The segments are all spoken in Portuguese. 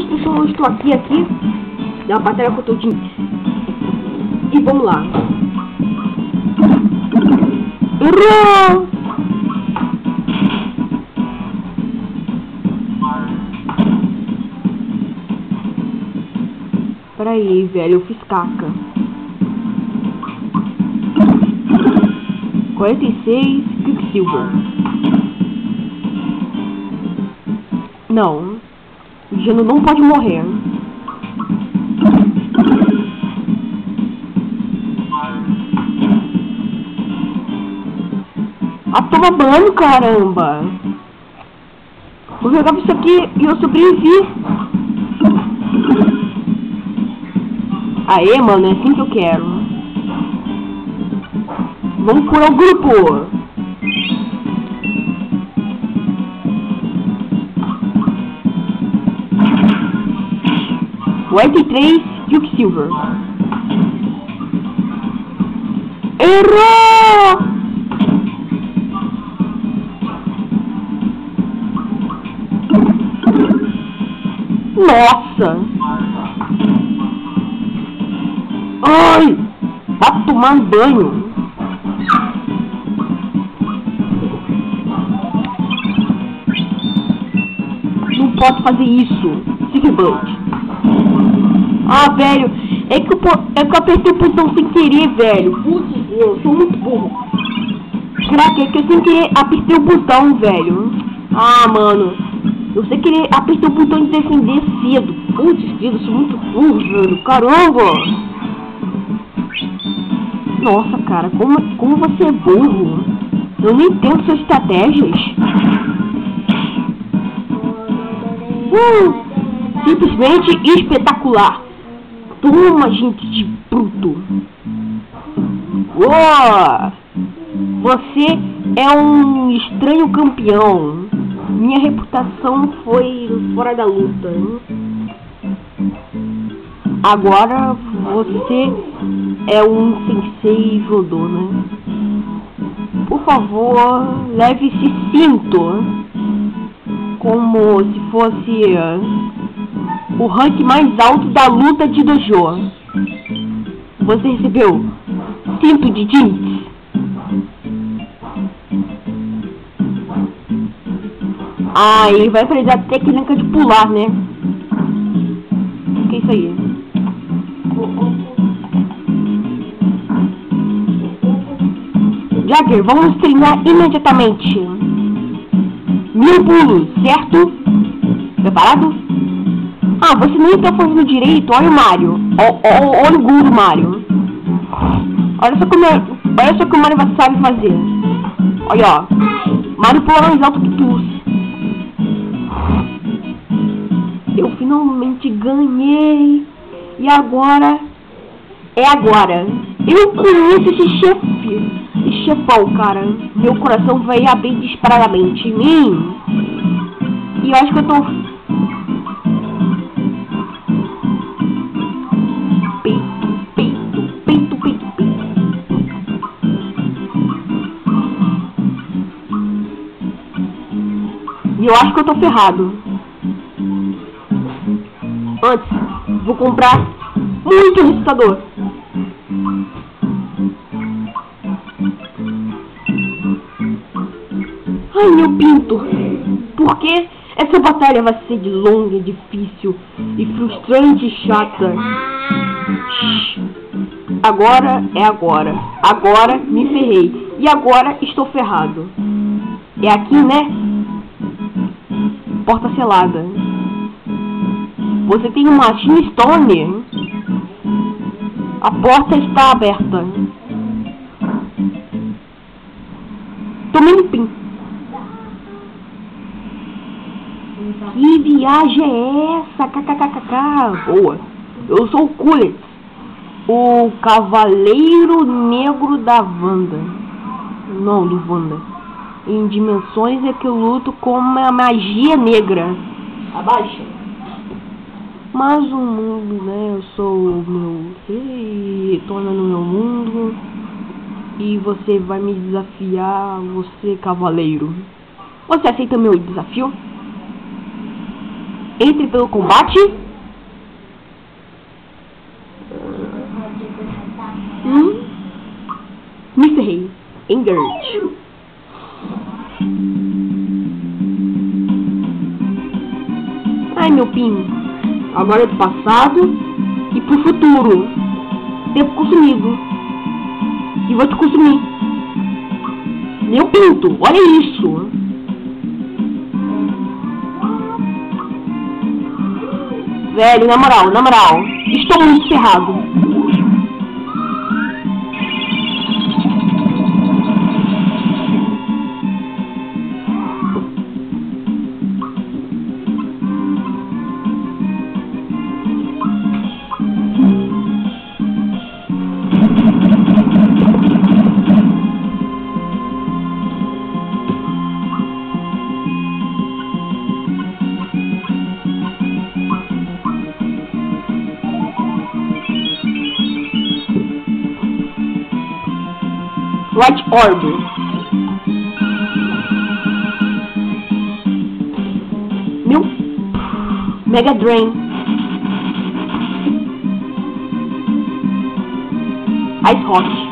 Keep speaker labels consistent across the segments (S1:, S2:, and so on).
S1: Vamos pessoal, eu estou aqui, aqui, na batalha contra o Jim. E vamos lá. Errou! Peraí, velho, eu fiz caca. 46 Quicksilver. Não. O Geno não pode morrer. Ah, toma banho, caramba! Eu jogava isso aqui e eu sobrevivi. Aê, mano, é assim que eu quero. Vamos curar o grupo. White 3, Quicksilver. Errou! Nossa! Ai! Vai tomar banho! Não posso fazer isso! Sigurd! Ah, velho! É que, eu, é que eu apertei o botão sem querer, velho! Putz, eu sou muito burro! Caraca, é que eu sem querer apertei o botão, velho! Ah, mano! Eu sei que ele apertou o botão de defender cedo. Putz, eu sou muito burro, velho. Caramba! Nossa, cara, como, como você é burro. Eu não entendo suas estratégias. Uh, simplesmente espetacular. Toma, gente de bruto. Oh, você é um estranho campeão. Minha reputação foi fora da luta. Agora você é um sensei jodô, né? Por favor, leve esse cinto como se fosse o rank mais alto da luta de dojo. Você recebeu cinto de jeans. Ah, ele vai aprender a técnica de pular, né? O que é isso aí? Jagger, vamos treinar imediatamente. Mil pulos, certo? Preparado? Ah, você nem está fazendo direito. Olha o Mario. Olha, o guru Mario. Olha só como é, olha só como o Mario sabe fazer. Olha, ó. Mario pula mais alto que tu. Eu finalmente ganhei. E agora é agora. Eu conheço esse chefe. Esse chefão, cara. Meu coração vai abrir disparadamente em mim. E eu acho que eu tô. E eu acho que eu tô ferrado. Antes, vou comprar muito ressuscitador. Ai, meu pinto! Por que essa batalha vai ser de longa, difícil e frustrante e chata? Agora é agora. Agora me ferrei. E agora estou ferrado. É aqui, né? Porta selada. Você tem uma Stone? A porta está aberta. Tomei um pin. Que viagem é essa? KKKK. Boa. Eu sou o Kullet, o Cavaleiro Negro da Wanda. Não, do Wanda. Em dimensões é que eu luto com uma magia negra. Abaixa. Mas o mundo, né? Eu sou o meu rei, torna no meu mundo. E você vai me desafiar, você cavaleiro. Você aceita meu desafio? Entre pelo combate. Hum? Me ferrei. Engage. Meu pin. Agora é do passado e pro futuro. Tempo consumido. E vou te consumir. Meu pinto, olha isso. Velho, na moral, na moral. Estou muito ferrado. Light Orb. Meu Mega Drain. Ice Rock.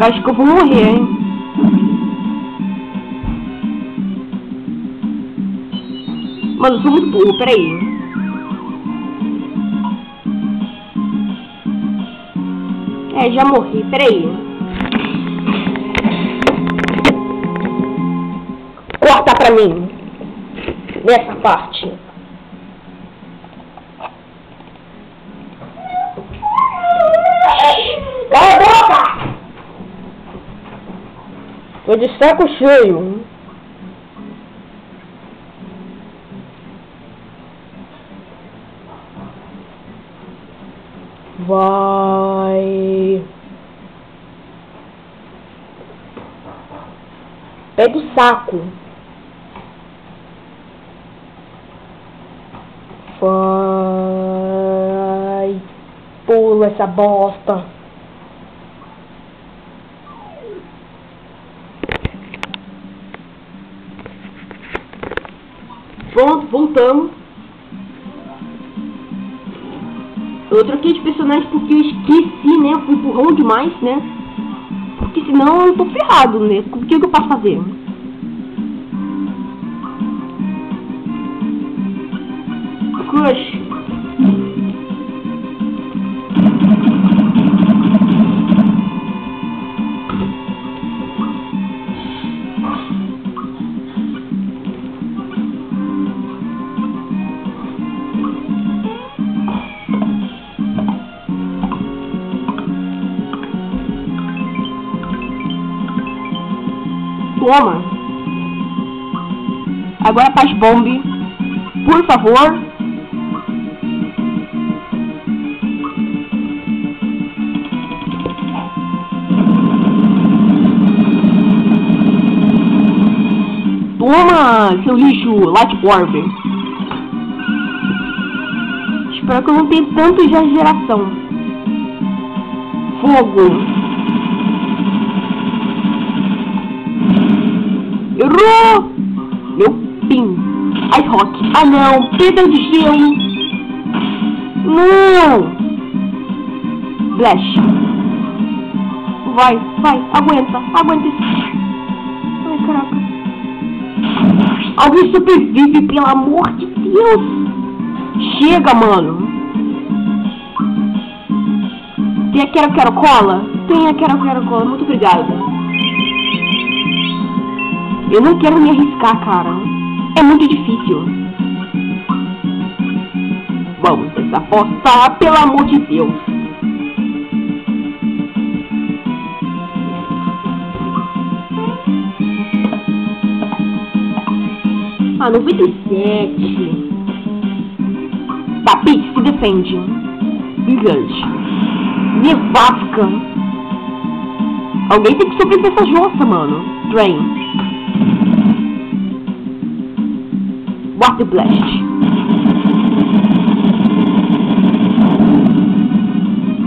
S1: Acho que eu vou morrer, hein? Mano, eu sou muito burro, peraí. É, já morri, peraí. Corta pra mim. Nessa parte. Cala a boca! Tô de saco cheio. Vai. Pega o saco. Vai. Pula essa bosta. Pronto, voltamos. Eu troquei de personagem porque eu esqueci, né? Eu fui empurrão demais, né? Porque senão eu tô ferrado, né? O que, que eu posso fazer? Toma. Agora faz bombe. Por favor. Toma, seu lixo, Light Orb. Espero que eu não tenha tanta exageração. Fogo. Errou! Meu pin. Ice Rock. Ah não, pedra de gelo. Não! Flash. Vai, vai, aguenta, aguenta. Ai, caraca. Alguém sobrevive, pelo amor de Deus. Chega, mano. Tem a quero, quero cola? Tem a quero, quero cola. Muito obrigada. Eu não quero me arriscar, cara. É muito difícil. Vamos desapostar, pelo amor de Deus. Ah, 97. Papi, se defende. Gigante. Nevasca. Alguém tem que sobreviver essa jossa, mano. Drain. Water Blast.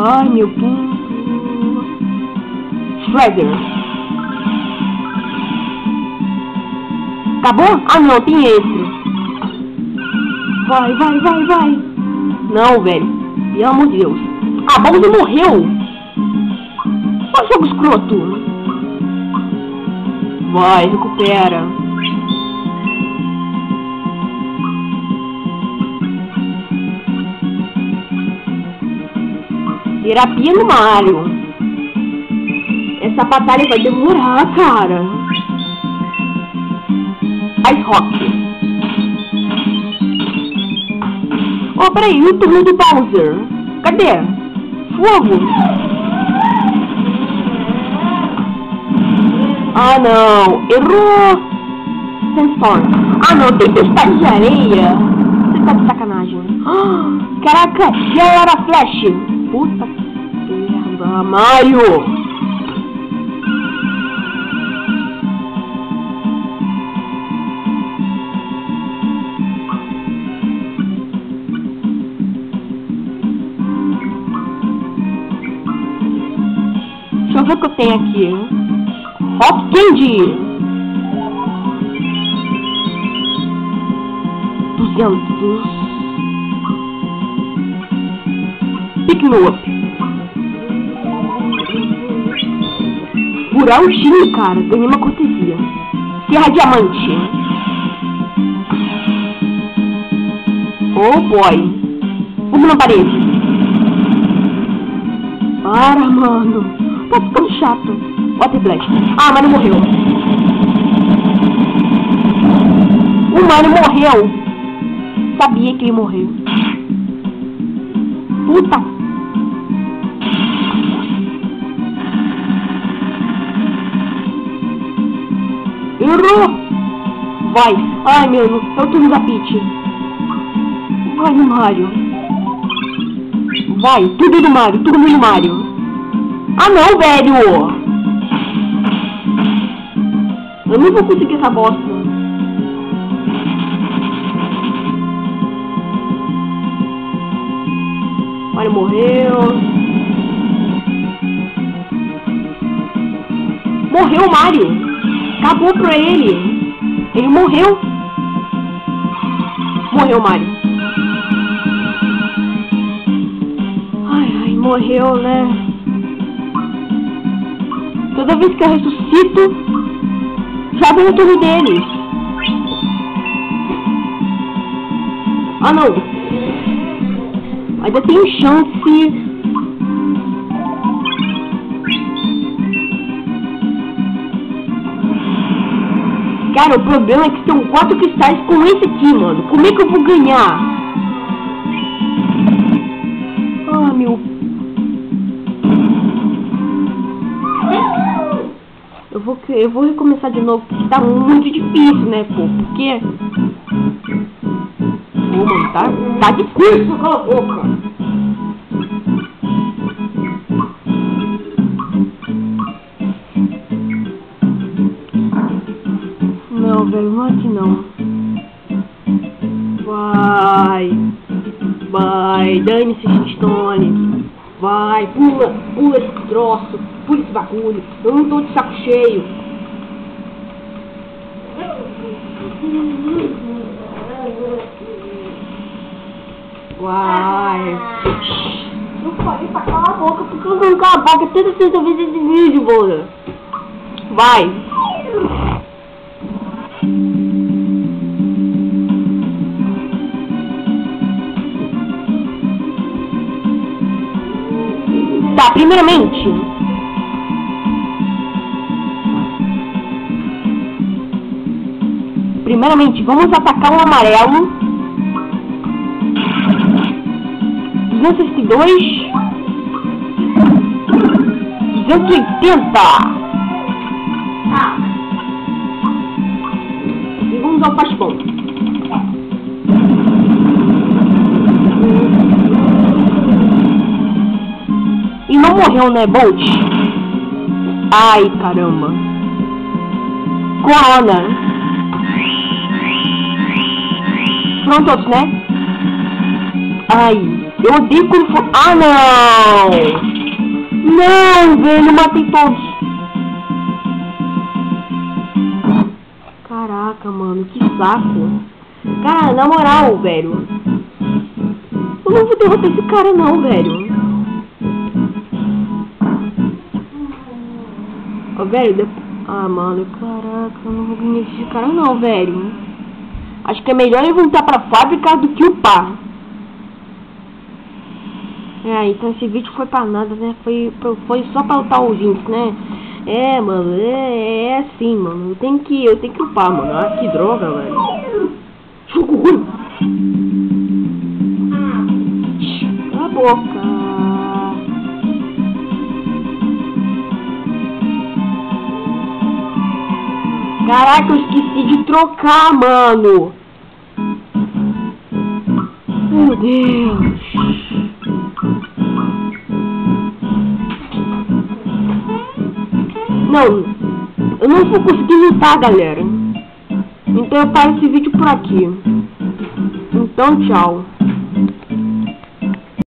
S1: Ai, meu pinto. Shredder. Acabou? Ah, não, tem esse. Vai, vai, vai, vai. Não, velho. Pelo amor de Deus. Ah, Bowser morreu. Olha jogo escroto. Vai, recupera. Terapia no Mario. Essa batalha vai demorar, cara. Ice Rock. Oh, peraí, o turno do Bowser. Cadê? Fogo. Ah, não. Errou. Sandstorm. Ah, não. Tempestade de areia. Você tá de sacanagem. Caraca. E a Hora Flash? Puta que merda. Mario. Deixa eu ver o que eu tenho aqui. Hot Candy. 200. Up. Furar o time, cara. Ganhei uma cortesia. Serra Diamante. Oh boy. Vamos na parede. Para, mano. Tá ficando chato. Water Blast. Ah, mas não morreu. O Mario morreu. Sabia que ele morreu. Puta. Vai. Ai, meu, é o turno da Peach. Vai no Mario. Vai, tudo no Mario, tudo no Mario. Ah não, velho! Eu não vou conseguir essa bosta. Mario morreu. Morreu o Mario. Acabou pra ele. Ele morreu. Morreu Mario. Ai, ai, morreu, né? Toda vez que eu ressuscito, já vem o turno deles. Ah, não. Ainda tem chance. Cara, o problema é que são quatro cristais com esse aqui, mano. Como é que eu vou ganhar? Ah, meu... Eu vou, eu vou recomeçar de novo, porque tá muito difícil, né, pô? Porque... Pô, mano, tá, tá difícil, cala a boca. Vai. Vai, dane-se Stone. Vai, pula, pula esse troço, pula esse bagulho. Eu não tô de saco cheio. Vai. Não falei pra calar a boca, porque eu não calo a boca toda sexta vez esse vídeo, bora. Vai. Tá, primeiramente. Primeiramente, vamos atacar o amarelo. 262. 280. Morreu, né, Bolt? Ai, caramba. Atirar todos, né? Ai, eu odeio quando for... Ah, não! Não, velho, matei todos. Caraca, mano, que saco. Cara, na moral, velho. Eu não vou derrotar esse cara não, velho. Oh, velho, Ah, mano, caraca, eu não vou ganhar esse cara não, velho. Acho que é melhor ele voltar pra fábrica do que upar. É, então esse vídeo foi pra nada, né? Foi, foi só pra lutar os índios, né? É, mano, é, é assim, mano. Eu tenho que, eu tenho que upar, mano. Ah, que droga, velho. Cala a boca. Caraca, eu esqueci de trocar, mano. Meu Deus. Não, eu não vou conseguir lutar, galera. Então eu paro esse vídeo por aqui. Então, tchau.